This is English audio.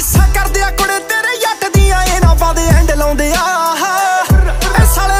Saka